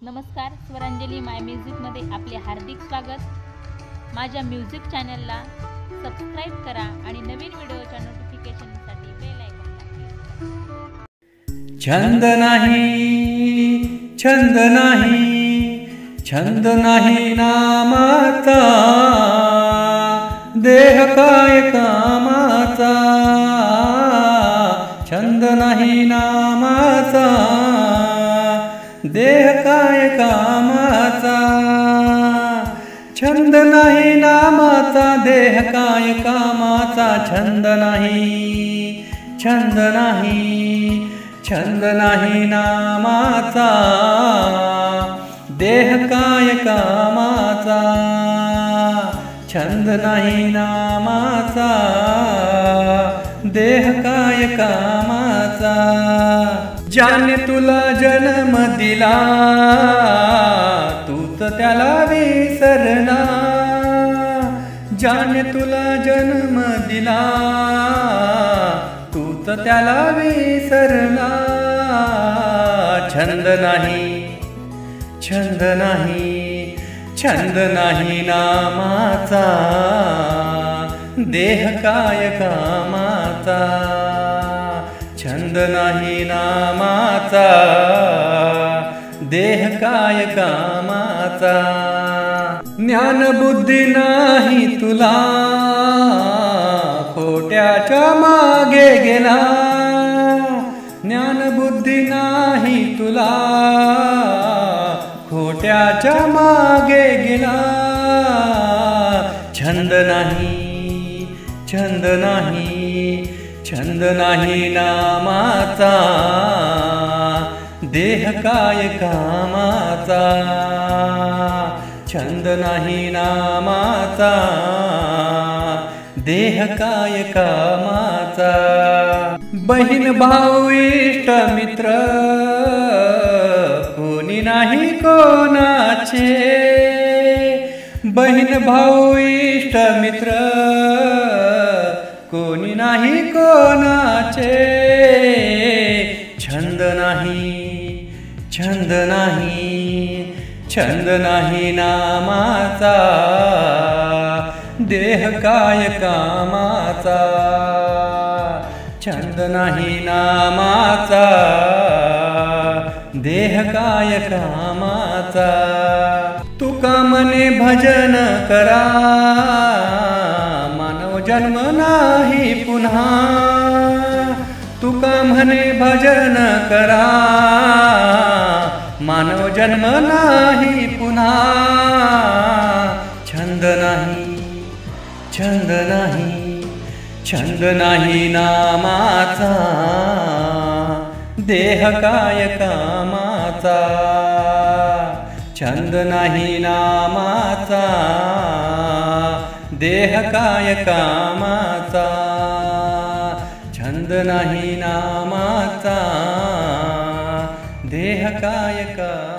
नमस्कार स्वरांजली माय म्युझिकमध्ये आपले हार्दिक स्वागत. माझ्या म्युझिक चॅनलला सबस्क्राईब करा आणि नवीन व्हिडिओच्या नोटिफिकेशनसाठी बेल ऐकून छंद नाही छंद नाही छंद नाही नामाचा. देह काय कामाचा? छंद नाही नामाचा. देह काय कामाचा? छंद नाही नामाचा देह काय कामाचा? छंद नाही छंद नाही छंद नाही नामाचा. देह काय कामाचा? छंद नाही नामाचा. देह काय कामाचा? ज्याने तुला जन्म दिला तूच त्याला विसरणा ज्याने तुला जन्म दिला तूच त्याला विसरणा छंद नाही छंद नाही छंद नाही नामाचा. देह काय कामाचा? छंद नाही नामाचा देह काय कामाचा? ज्ञान बुद्धी नाही तुला खोट्याच्या मागे गेला. ज्ञान बुद्धी नाही तुला खोट्याच्या मागे गेला. छंद नाही छंद नाही छंद नाही नामाचा देह काय कामाचा? छंद नाही नामाचा देह काय कामाचा? बहीण भाऊ इष्ट मित्र कोणी नाही कोणाचे? बहीण भाऊ इष्ट मित्र कोणी नाही कोणाचे? छंद नाही छंद नाही छंद नाही नामाचा. देह काय कामाचा? छंद नाही नामाचा. देह काय कामाचा? तुका मने भजन करा. जन्म नाही पुन्हा. तुका म्हणे भजन करा. मानव जन्म नाही पुन्हा. छंद नाही छंद नाही छंद नाही नामाचा. देह काय कामाचा. छंद नाही नामाचा. देह काय कामाचा छंद नाही नामाचा. देह काय का